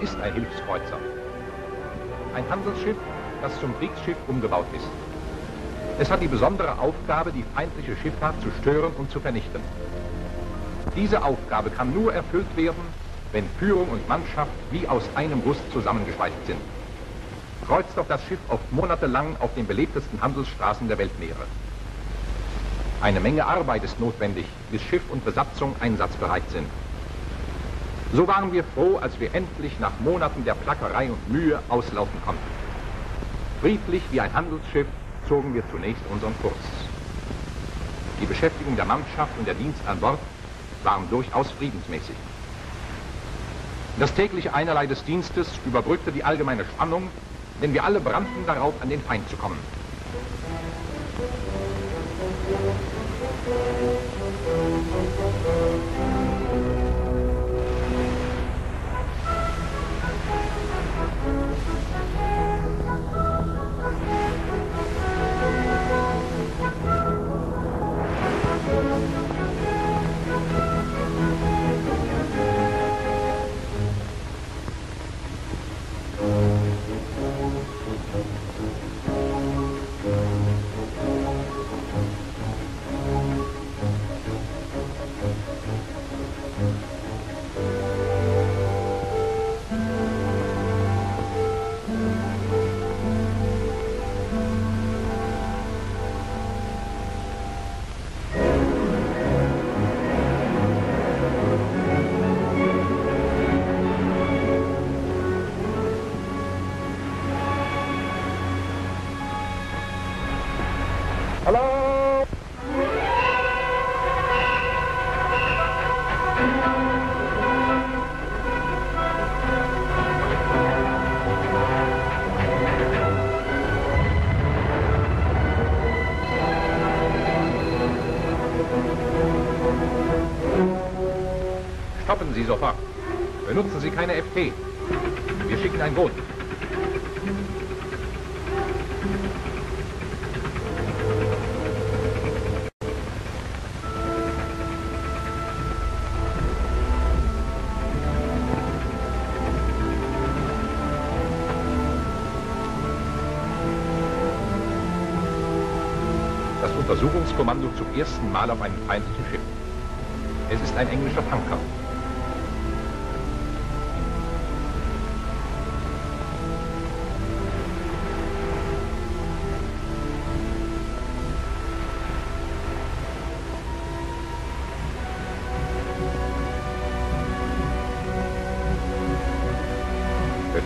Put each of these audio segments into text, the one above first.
Ist ein Hilfskreuzer? Ein Handelsschiff, das zum Kriegsschiff umgebaut ist. Es hat die besondere Aufgabe, die feindliche Schifffahrt zu stören und zu vernichten. Diese Aufgabe kann nur erfüllt werden, wenn Führung und Mannschaft wie aus einem Guss zusammengeschweißt sind. Kreuzt doch das Schiff oft monatelang auf den belebtesten Handelsstraßen der Weltmeere. Eine Menge Arbeit ist notwendig, bis Schiff und Besatzung einsatzbereit sind. So waren wir froh, als wir endlich nach Monaten der Plackerei und Mühe auslaufen konnten. Friedlich wie ein Handelsschiff zogen wir zunächst unseren Kurs. Die Beschäftigung der Mannschaft und der Dienst an Bord waren durchaus friedensmäßig. Das tägliche Einerlei des Dienstes überbrückte die allgemeine Spannung, denn wir alle brannten darauf, an den Feind zu kommen. Stoppen sofort. Benutzen Sie keine FT. Wir schicken ein Boot. Das Untersuchungskommando zum ersten Mal auf einem feindlichen Schiff. Es ist ein englischer Tanker.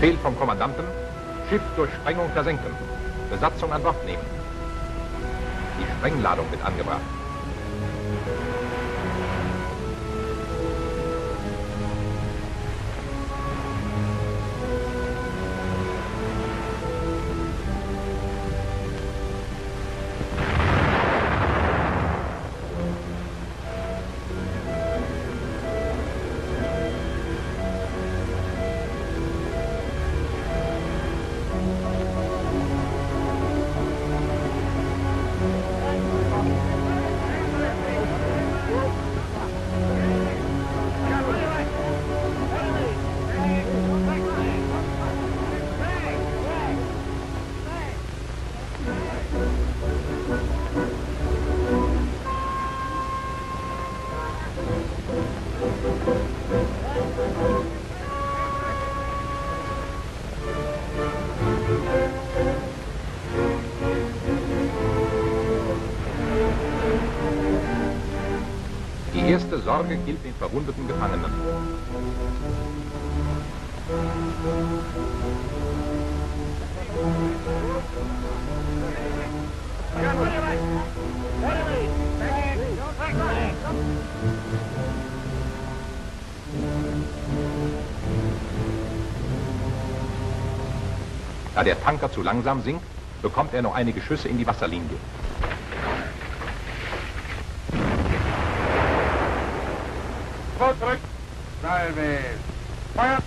Befehl vom Kommandanten, Schiff durch Sprengung versenken, Besatzung an Bord nehmen. Die Sprengladung wird angebracht. Sorge gilt den verwundeten Gefangenen. Da der Tanker zu langsam sinkt, bekommt er noch einige Schüsse in die Wasserlinie. Zurück. Salve. Feuer.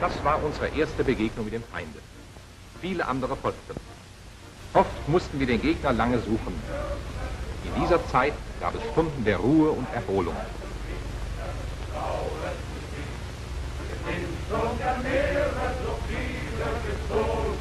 Das war unsere erste Begegnung mit dem Feinde. Viele andere folgten. Oft mussten wir den Gegner lange suchen. In dieser Zeit gab es Stunden der Ruhe und Erholung. não cadeiras não de todos.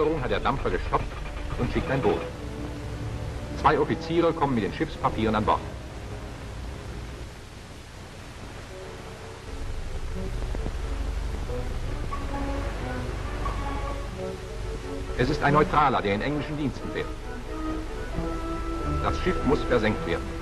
Nach Aufforderung hat der Dampfer gestoppt und schickt ein Boot. Zwei Offiziere kommen mit den Schiffspapieren an Bord. Es ist ein Neutraler, der in englischen Diensten fährt. Das Schiff muss versenkt werden.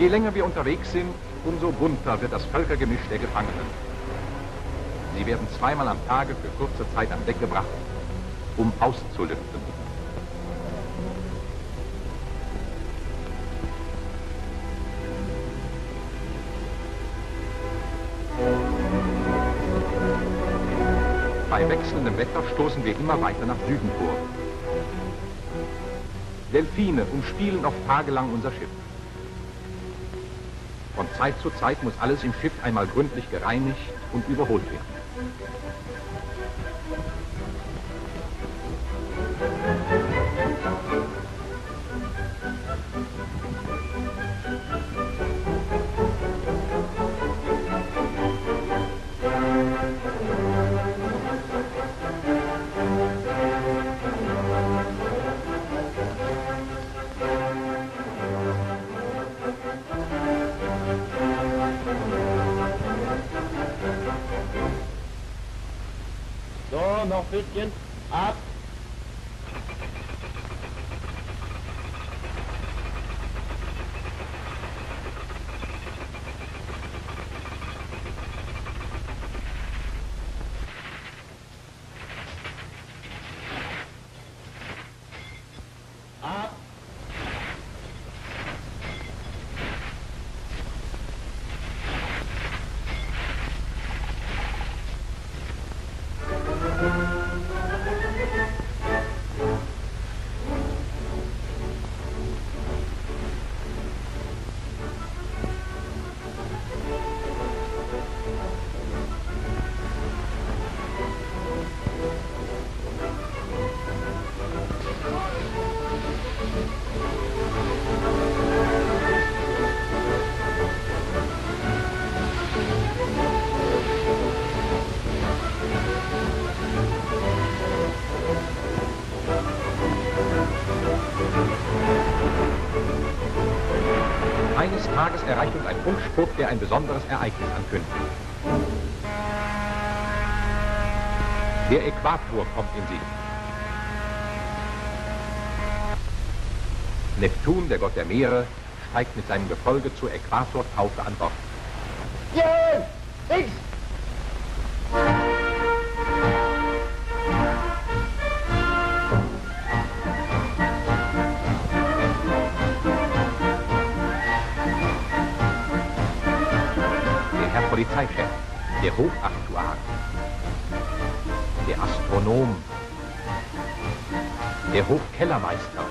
Je länger wir unterwegs sind, umso bunter wird das Völkergemisch der Gefangenen. Sie werden zweimal am Tage für kurze Zeit an Deck gebracht, um auszulüften. Bei wechselndem Wetter stoßen wir immer weiter nach Süden vor. Delfine umspielen oft tagelang unser Schiff. Von Zeit zu Zeit muss alles im Schiff einmal gründlich gereinigt und überholt werden. So, Funkspruch, der ein besonderes Ereignis ankündigt. Der Äquator kommt in Sicht. Neptun, der Gott der Meere, steigt mit seinem Gefolge zur Äquatortaufe an Bord. Der Hofkellermeister,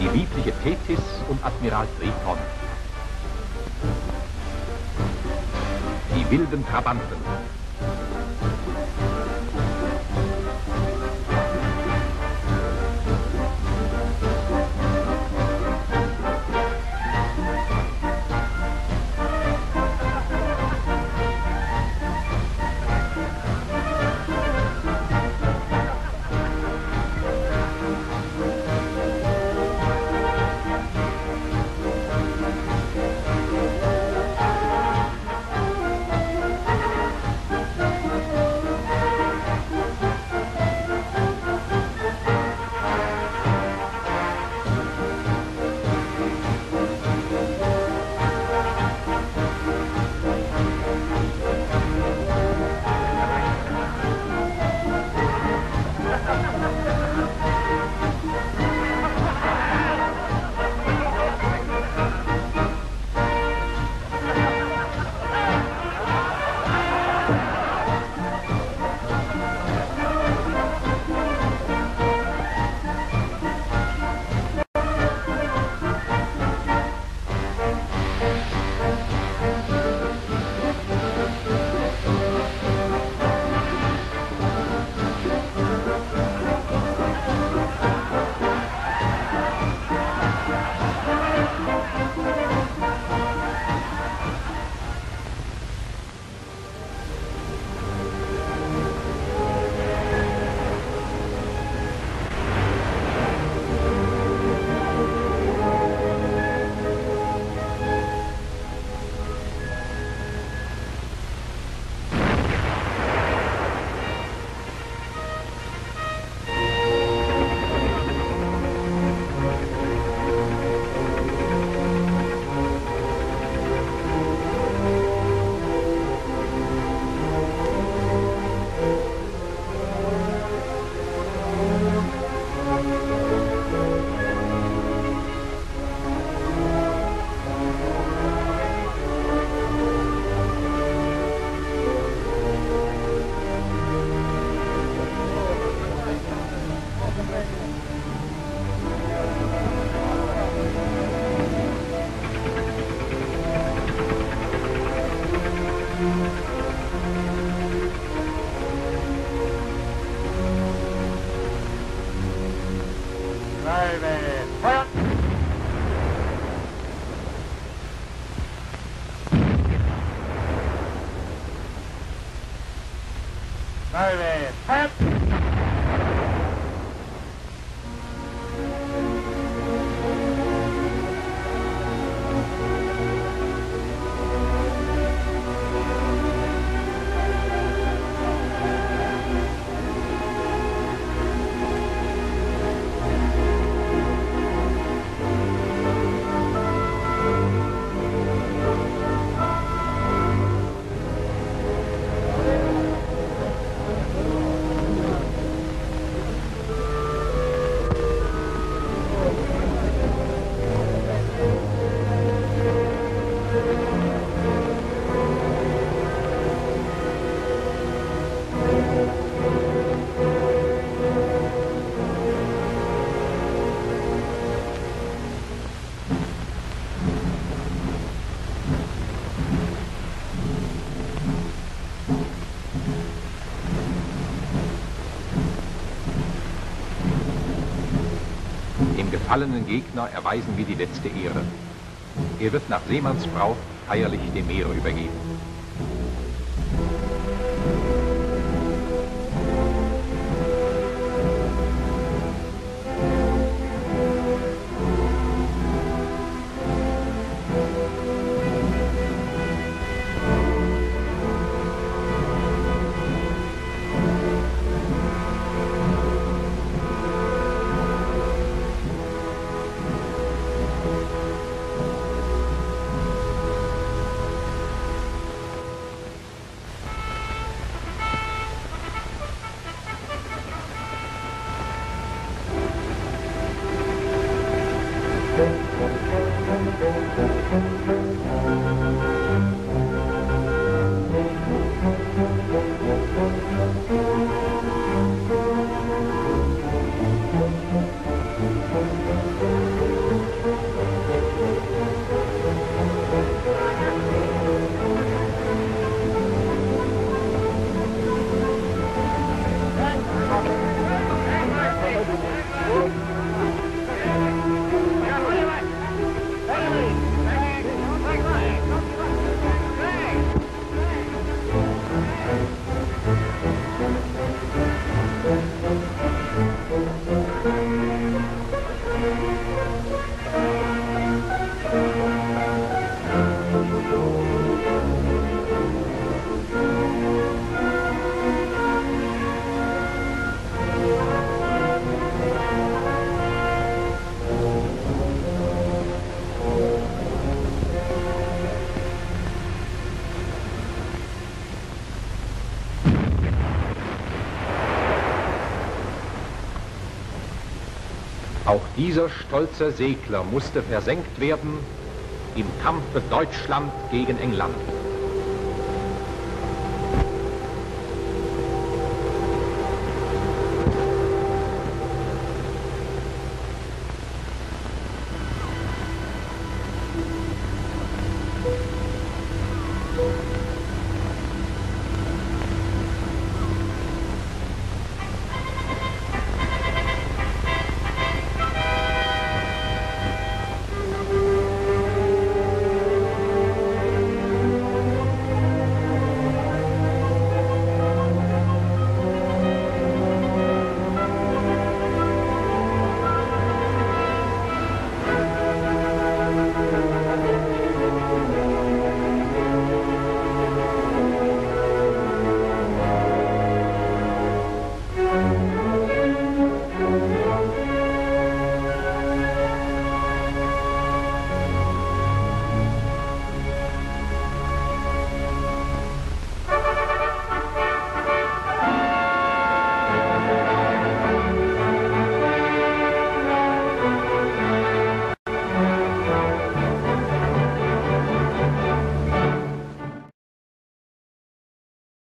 die liebliche Tethys und Admiral Triton, die wilden Trabanten, Salve. Feuer! Gefallenen Gegner erweisen wir die letzte Ehre. Er wird nach Seemannsbrauch feierlich dem Meere übergeben. Thank you. Auch dieser stolze Segler musste versenkt werden im Kampfe Deutschland gegen England.